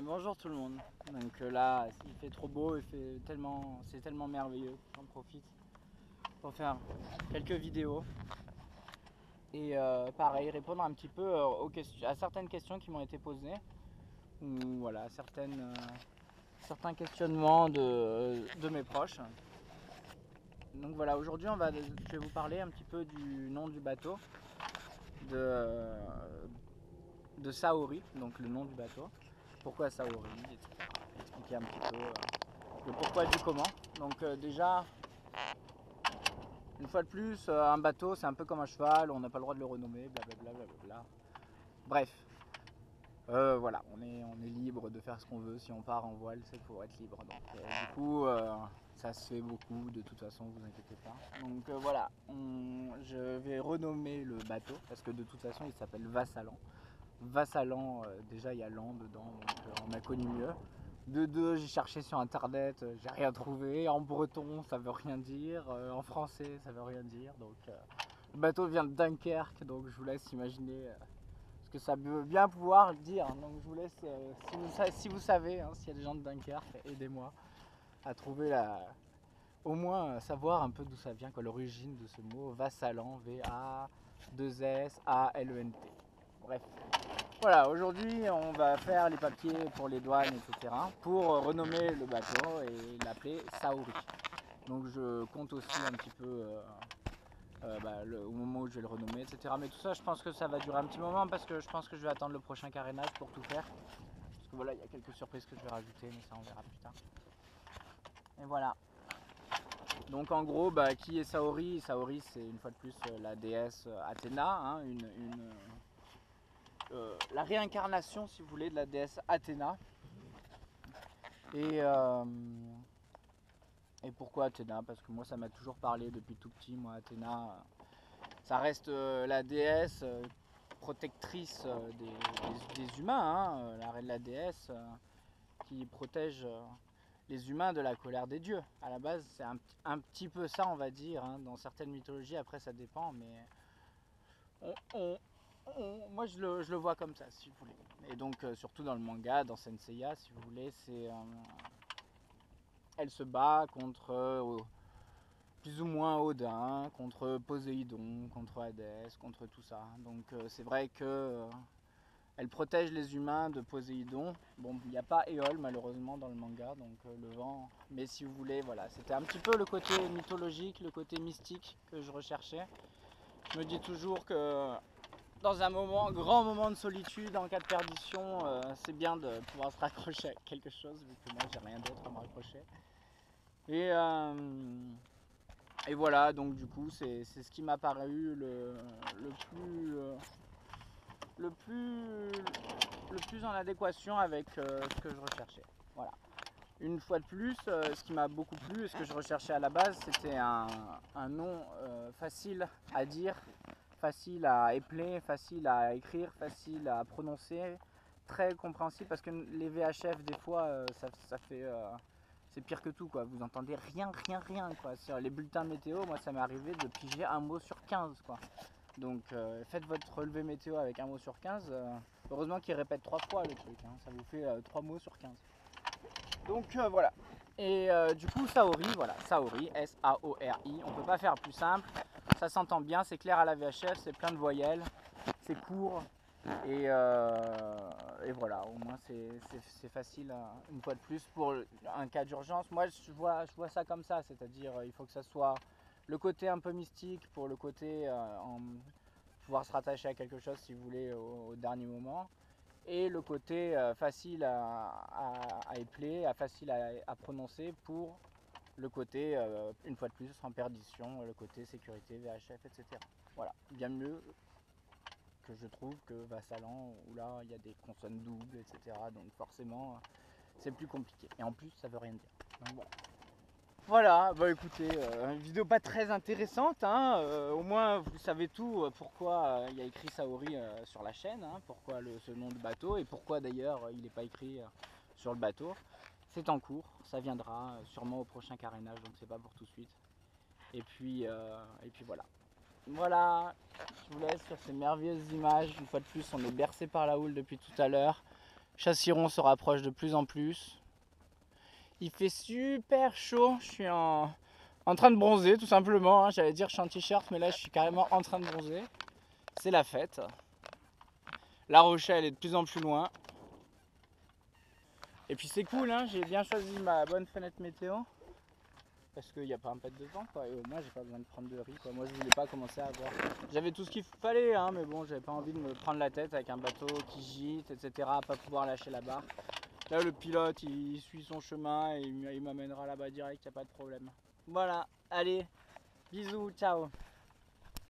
Et bonjour tout le monde. Donc euh, là, il fait trop beau, il fait tellement, c'est tellement merveilleux. J'en profite pour faire quelques vidéos et euh, pareil répondre un petit peu euh, aux questions, à certaines questions qui m'ont été posées ou voilà certaines, certains questionnements de, de mes proches. Donc voilà, aujourd'hui on va, je vais vous parler un petit peu du nom du bateau, de, de Saori, donc le nom du bateau, pourquoi Saori, etc. Expliquer un petit peu euh, le pourquoi du comment. Donc euh, déjà, une fois de plus, euh, un bateau c'est un peu comme un cheval, on n'a pas le droit de le renommer, blablabla. blablabla. Bref, Euh, voilà, on est, libre de faire ce qu'on veut. Si on part en voile, c'est pour être libre. Du coup, ça se fait beaucoup, de toute façon, vous inquiétez pas. Donc voilà, je vais renommer le bateau parce que de toute façon, il s'appelle Vassalan. Vassalan, euh, déjà il y a l'an dedans, donc euh, on a connu mieux. De deux, j'ai cherché sur internet, euh, j'ai rien trouvé. En breton, ça veut rien dire. En français, ça veut rien dire. Donc, le bateau vient de Dunkerque, donc je vous laisse imaginer ce que ça veut bien pouvoir dire. Donc, je vous laisse, si, vous, savez, hein, s'il y a des gens de Dunkerque, aidez-moi à trouver la. Au moins savoir un peu d'où ça vient, l'origine de ce mot Vassalan, V-A-2-S-A-L-E-N-T. Bref. Voilà, aujourd'hui on va faire les papiers pour les douanes, etc. pour euh, renommer le bateau et l'appeler Saori. Donc je compte aussi un petit peu euh, euh, bah, au moment où je vais le renommer, etc. Mais tout ça, je pense que ça va durer un petit moment parce que je pense que je vais attendre le prochain carénage pour tout faire. Parce que voilà, il y a quelques surprises que je vais rajouter, mais ça on verra plus tard. Et voilà. Donc en gros, bah, qui est Saori? Saori, c'est une fois de plus la déesse Athéna, hein, une, euh, la réincarnation, si vous voulez, de la déesse Athéna. Et, euh, pourquoi Athéna? Parce que moi, ça m'a toujours parlé depuis tout petit. Moi, Athéna, ça reste euh, la déesse protectrice des, humains, hein, la, déesse qui protège les humains de la colère des dieux. À la base, c'est un, petit- peu ça, on va dire, hein, dans certaines mythologies. Après, ça dépend, mais moi, je le, je le vois comme ça, si vous voulez. Et donc, euh, surtout dans le manga, dans Senseiya, si vous voulez, c'est. euh, elle se bat contre. euh, plus ou moins Odin, contre Poséidon, contre Hadès, contre tout ça. Donc, c'est vrai que. elle protège les humains de Poséidon. Bon, il n'y a pas Éole malheureusement dans le manga, donc le vent. Mais si vous voulez, voilà, c'était un petit peu le côté mythologique, le côté mystique que je recherchais. Je me dis toujours que dans un moment, grand moment de solitude, en cas de perdition, euh, c'est bien de pouvoir se raccrocher à quelque chose, vu que moi j'ai rien d'autre à me raccrocher. Et, euh, et voilà, donc du coup, c'est ce qui m'a paru le, le plus. euh, le plus le plus en adéquation avec ce que je recherchais. Voilà. Une fois de plus, ce qui m'a beaucoup plu et ce que je recherchais à la base, c'était un, un nom facile à dire, facile à épeler, facile à écrire, facile à prononcer, très compréhensible parce que les VHF des fois euh, ça, ça fait euh, c'est pire que tout quoi, vous entendez rien rien rien quoi. Sur les bulletins météo, moi ça m'est arrivé de piger un mot sur 15 quoi. Donc euh, faites votre relevé météo avec un mot sur 15. euh, heureusement qu'il répète trois fois le truc. hein, ça vous fait trois mots sur 15. Donc voilà. Et du coup Saori, voilà, Saori, S-A-O-R-I. On peut pas faire plus simple. Ça s'entend bien, c'est clair à la VHF, c'est plein de voyelles, c'est court. Et, euh, voilà, au moins c'est facile hein, une fois de plus pour un cas d'urgence. Moi je vois, ça comme ça, c'est-à-dire euh, il faut que ça soit le côté un peu mystique pour le côté euh, en pouvoir se rattacher à quelque chose si vous voulez au, dernier moment et le côté facile à, à, à épeler, facile à prononcer pour le côté euh, une fois de plus en perdition, le côté sécurité, VHF, etc. Voilà, bien mieux que je trouve que Vassalan où là il y a des consonnes doubles, etc. Donc forcément euh, c'est plus compliqué. Et en plus ça veut rien dire. Voilà. Bah écoutez, euh, une vidéo pas très intéressante, hein, au moins vous savez tout pourquoi il y a écrit Saori sur la chaîne, hein, pourquoi ce nom de bateau et pourquoi d'ailleurs il n'est pas écrit sur le bateau. C'est en cours, ça viendra euh, sûrement au prochain carénage, donc c'est pas pour tout de suite. Et puis, euh, et puis voilà. Voilà, je vous laisse sur ces merveilleuses images. Une fois de plus, on est bercé par la houle depuis tout à l'heure. Chassiron se rapproche de plus en plus. Il fait super chaud. Je suis en, train de bronzer tout simplement. hein. J'allais dire je suis en t-shirt, mais là je suis carrément en train de bronzer. C'est la fête. La Rochelle est de plus en plus loin. Et puis c'est cool, hein, j'ai bien choisi ma bonne fenêtre météo. Parce qu'il n'y a pas un pet de vent, quoi. Et au moins, j'ai pas besoin de prendre de riz. Moi, je voulais pas commencer à avoir. J'avais tout ce qu'il fallait, hein, mais bon, j'avais pas envie de me prendre la tête avec un bateau qui gîte, etc. À pas pouvoir lâcher la barre. Là, le pilote, il suit son chemin et il m'amènera là-bas direct, y a pas de problème. Voilà, allez, bisous, ciao.